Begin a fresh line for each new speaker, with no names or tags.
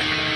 Bye.